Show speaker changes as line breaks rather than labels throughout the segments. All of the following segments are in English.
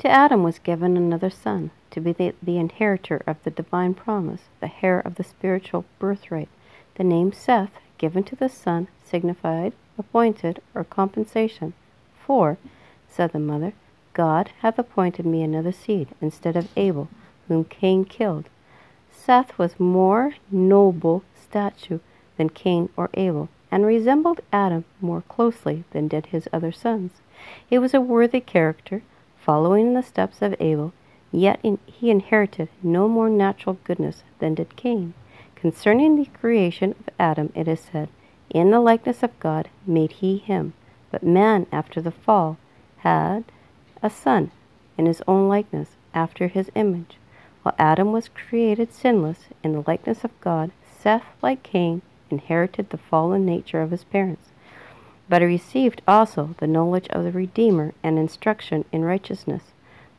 To Adam was given another son, to be the, the inheritor of the divine promise, the heir of the spiritual birthright. The name Seth, given to the son, signified appointed or compensation. For, said the mother, God hath appointed me another seed instead of Abel, whom Cain killed. Seth was more noble stature than Cain or Abel, and resembled Adam more closely than did his other sons. He was a worthy character, following in the steps of Abel, yet in, he inherited no more natural goodness than did Cain. Concerning the creation of Adam, it is said, In the likeness of God made he him. But man, after the fall, had a son in his own likeness, after his image. While Adam was created sinless in the likeness of God, Seth, like Cain, inherited the fallen nature of his parents. But he received also the knowledge of the Redeemer and instruction in righteousness.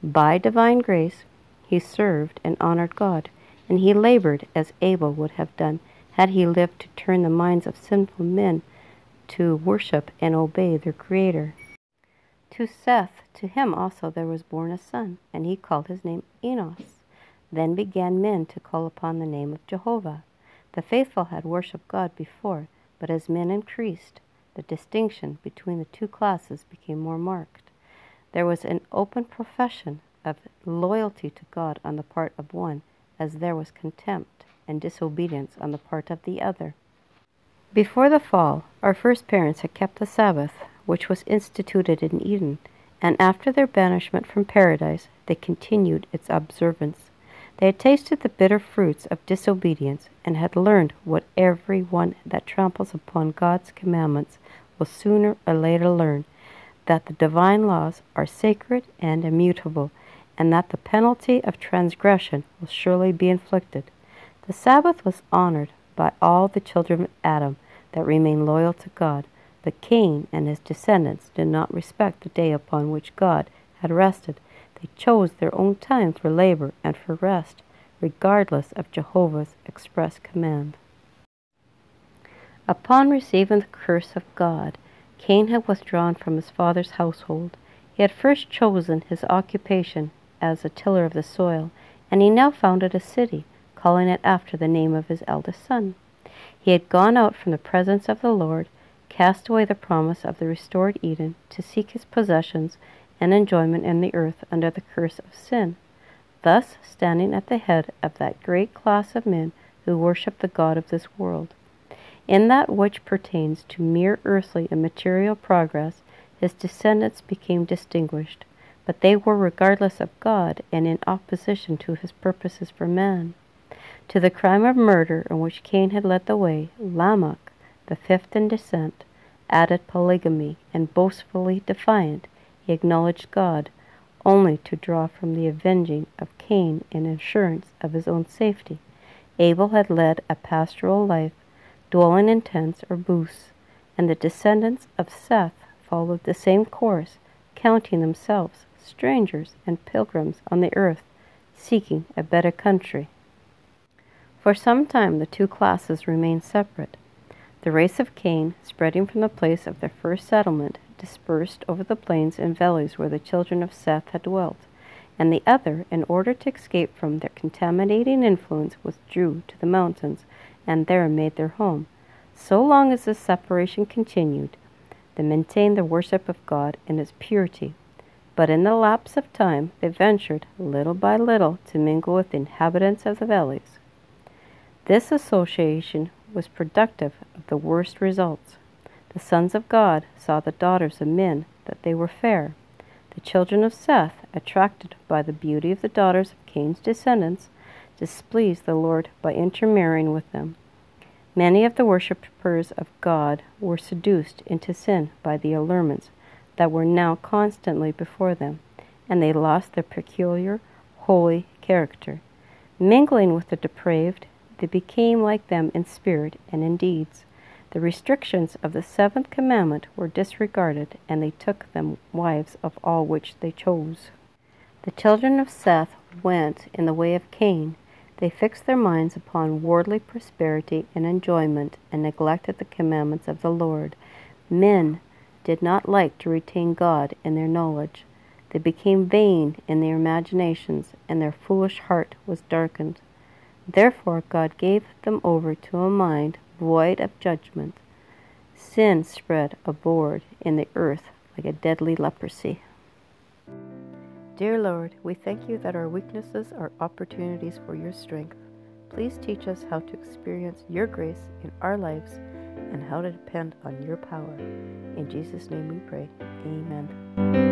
By divine grace, he served and honored God, and he labored as Abel would have done had he lived to turn the minds of sinful men to worship and obey their Creator. To Seth, to him also there was born a son, and he called his name Enos. Then began men to call upon the name of Jehovah. The faithful had worshipped God before, but as men increased, the distinction between the two classes became more marked. There was an open profession of loyalty to God on the part of one, as there was contempt and disobedience on the part of the other. Before the fall, our first parents had kept the Sabbath, which was instituted in Eden, and after their banishment from paradise, they continued its observance. They had tasted the bitter fruits of disobedience and had learned what every one that tramples upon God's commandments will sooner or later learn that the divine laws are sacred and immutable, and that the penalty of transgression will surely be inflicted. The Sabbath was honored by all the children of Adam that remained loyal to God, but Cain and his descendants did not respect the day upon which God had rested they chose their own time for labor and for rest, regardless of Jehovah's express command. Upon receiving the curse of God, Cain had withdrawn from his father's household. He had first chosen his occupation as a tiller of the soil, and he now founded a city, calling it after the name of his eldest son. He had gone out from the presence of the Lord, cast away the promise of the restored Eden, to seek his possessions and enjoyment in the earth under the curse of sin, thus standing at the head of that great class of men who worship the God of this world. In that which pertains to mere earthly and material progress, his descendants became distinguished, but they were regardless of God and in opposition to his purposes for man. To the crime of murder in which Cain had led the way, Lamech, the fifth in descent, added polygamy, and boastfully defiant, he acknowledged God only to draw from the avenging of Cain an assurance of his own safety. Abel had led a pastoral life, dwelling in tents or booths, and the descendants of Seth followed the same course, counting themselves strangers and pilgrims on the earth, seeking a better country. For some time the two classes remained separate. The race of Cain, spreading from the place of their first settlement, dispersed over the plains and valleys where the children of Seth had dwelt, and the other, in order to escape from their contaminating influence, withdrew to the mountains and there made their home. So long as this separation continued, they maintained the worship of God in its purity. But in the lapse of time, they ventured, little by little, to mingle with the inhabitants of the valleys. This association was productive of the worst results. The sons of God saw the daughters of men that they were fair. The children of Seth, attracted by the beauty of the daughters of Cain's descendants, displeased the Lord by intermarrying with them. Many of the worshippers of God were seduced into sin by the allurements that were now constantly before them, and they lost their peculiar, holy character. Mingling with the depraved, they became like them in spirit and in deeds. The restrictions of the seventh commandment were disregarded, and they took them wives of all which they chose. The children of Seth went in the way of Cain. They fixed their minds upon worldly prosperity and enjoyment, and neglected the commandments of the Lord. Men did not like to retain God in their knowledge. They became vain in their imaginations, and their foolish heart was darkened. Therefore God gave them over to a mind void of judgment. Sin spread abroad in the earth like a deadly leprosy. Dear Lord, we thank you that our weaknesses are opportunities for your strength. Please teach us how to experience your grace in our lives and how to depend on your power. In Jesus' name we pray. Amen.